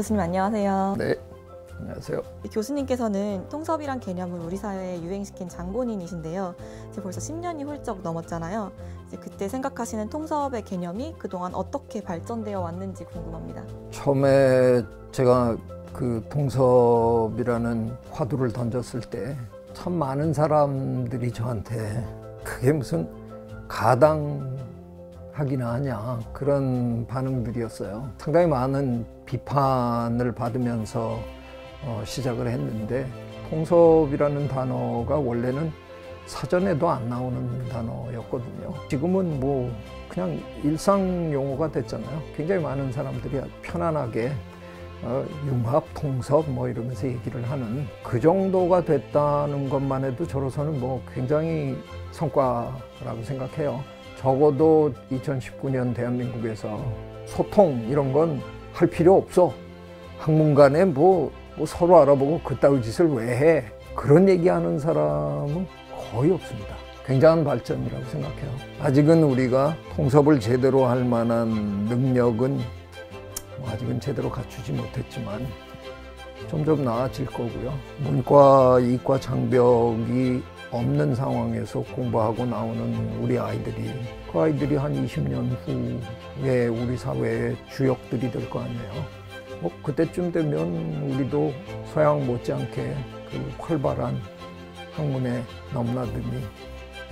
교수님 안녕하세요. 네, 안녕하세요. 교수님께서는 통섭이란 개념을 우리 사회에 유행시킨 장본인이신데요. 이제 벌써 10년이 훌쩍 넘었잖아요. 이제 그때 생각하시는 통섭의 개념이 그동안 어떻게 발전되어 왔는지 궁금합니다. 처음에 제가 그 통섭이라는 화두를 던졌을 때 참 많은 사람들이 저한테 그게 무슨 가당하기나 하냐 그런 반응들이었어요. 상당히 많은 비판을 받으면서 어, 시작을 했는데 통섭이라는 단어가 원래는 사전에도 안 나오는 단어였거든요. 지금은 뭐 그냥 일상 용어가 됐잖아요. 굉장히 많은 사람들이 편안하게 어, 융합, 통섭 뭐 이러면서 얘기를 하는 그 정도가 됐다는 것만 해도 저로서는 뭐 굉장히 성과라고 생각해요. 적어도 2019년 대한민국에서 소통 이런 건 할 필요 없어. 학문 간에 뭐, 뭐 서로 알아보고 그따위 짓을 왜 해? 그런 얘기하는 사람은 거의 없습니다. 굉장한 발전이라고 생각해요. 아직은 우리가 통섭을 제대로 할 만한 능력은 아직은 제대로 갖추지 못했지만 점점 나아질 거고요. 문과, 이과 장벽이 없는 상황에서 공부하고 나오는 우리 아이들이 그 아이들이 한 20년 후에 우리 사회의 주역들이 될 거 아니에요. 뭐 그때쯤 되면 우리도 서양 못지않게 그 활발한 학문의 넘나듦이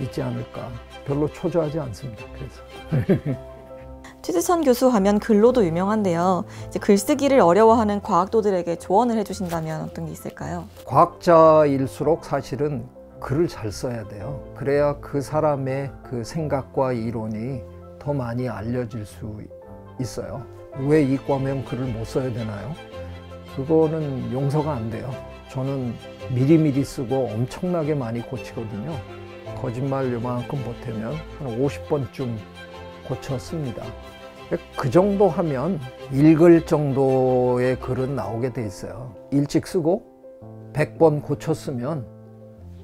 있지 않을까. 별로 초조하지 않습니다. 그래서. 최지선 교수 하면 글로도 유명한데요. 글쓰기를 어려워하는 과학도들에게 조언을 해주신다면 어떤 게 있을까요? 과학자일수록 사실은 글을 잘 써야 돼요. 그래야 그 사람의 그 생각과 이론이 더 많이 알려질 수 있어요. 왜 이과면 글을 못 써야 되나요? 그거는 용서가 안 돼요. 저는 미리미리 쓰고 엄청나게 많이 고치거든요. 거짓말 요만큼 보태면 한 50번쯤 고쳤습니다. 그 정도 하면 읽을 정도의 글은 나오게 돼 있어요. 일찍 쓰고 100번 고쳤으면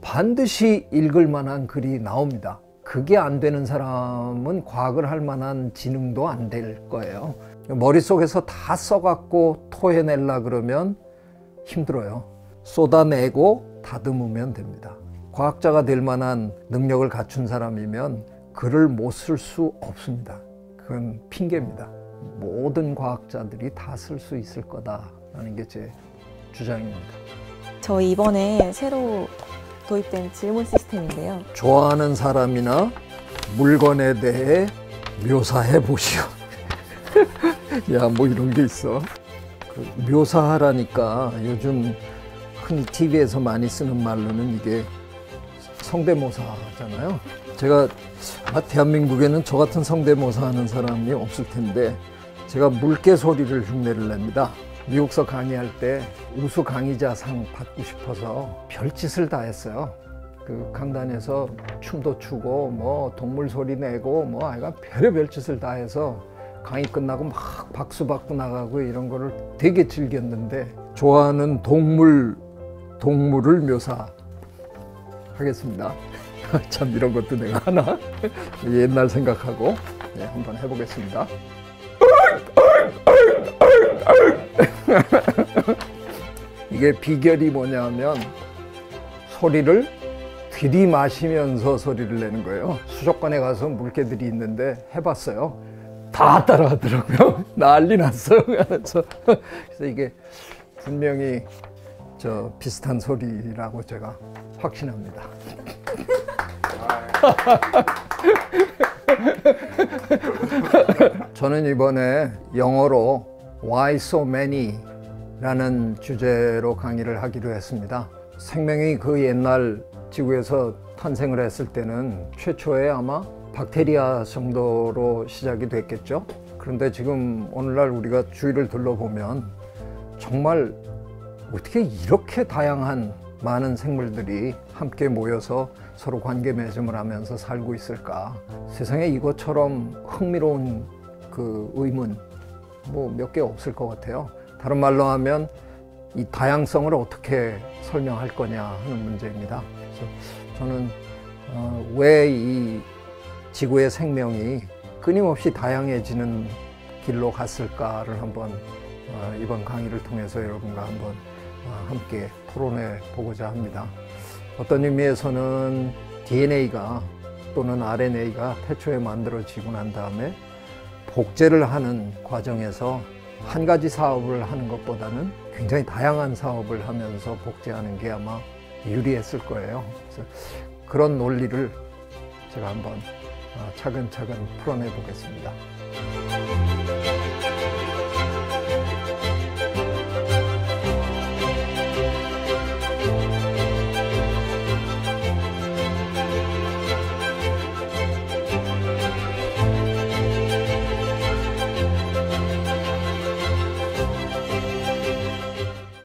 반드시 읽을 만한 글이 나옵니다. 그게 안 되는 사람은 과학을 할 만한 지능도 안 될 거예요. 머릿속에서 다 써갖고 토해낼라 그러면 힘들어요. 쏟아내고 다듬으면 됩니다. 과학자가 될 만한 능력을 갖춘 사람이면 글을 못 쓸 수 없습니다. 그건 핑계입니다. 모든 과학자들이 다 쓸 수 있을 거다라는 게 제 주장입니다. 저희 이번에 새로 도입된 질문 시스템인데요. 좋아하는 사람이나 물건에 대해 묘사해 보시오. 야, 뭐 이런 게 있어. 그 묘사하라니까 요즘 흔히 TV에서 많이 쓰는 말로는 이게 성대모사잖아요. 제가 아마 대한민국에는 저 같은 성대모사 하는 사람이 없을 텐데 제가 물개 소리를 흉내를 냅니다. 미국서 강의할 때 우수 강의자 상 받고 싶어서 별짓을 다 했어요. 그 강단에서 춤도 추고 뭐 동물 소리 내고 뭐 아이가 별의별 짓을 다 해서 강의 끝나고 막 박수 받고 나가고 이런 거를 되게 즐겼는데 좋아하는 동물 동물을 묘사하겠습니다. 참 이런 것도 내가 하나 옛날 생각하고 네, 한번 해보겠습니다. 이게 비결이 뭐냐면 소리를 들이마시면서 소리를 내는 거예요. 수족관에 가서 물개들이 있는데 해봤어요. 다 따라하더라고요. 난리 났어요. 그래서, 그래서 이게 분명히 저 비슷한 소리라고 제가 확신합니다. 저는 이번에 영어로 Why So Many 라는 주제로 강의를 하기로 했습니다. 생명이 그 옛날 지구에서 탄생을 했을 때는 최초에 아마 박테리아 정도로 시작이 됐겠죠. 그런데 지금 오늘날 우리가 주위를 둘러보면 정말 어떻게 이렇게 다양한 많은 생물들이 함께 모여서 서로 관계 맺음을 하면서 살고 있을까? 세상에 이것처럼 흥미로운 그 의문 뭐 몇 개 없을 것 같아요. 다른 말로 하면 이 다양성을 어떻게 설명할 거냐 하는 문제입니다. 그래서 저는 어, 왜이 지구의 생명이 끊임없이 다양해지는 길로 갔을까를 한번 어, 이번 강의를 통해서 여러분과 한번 어, 함께 토론해 보고자 합니다. 어떤 의미에서는 DNA가 또는 RNA가 태초에 만들어지고 난 다음에 복제를 하는 과정에서 한 가지 사업을 하는 것보다는 굉장히 다양한 사업을 하면서 복제하는 게 아마 유리했을 거예요. 그래서 그런 논리를 제가 한번 어, 차근차근 풀어내 보겠습니다.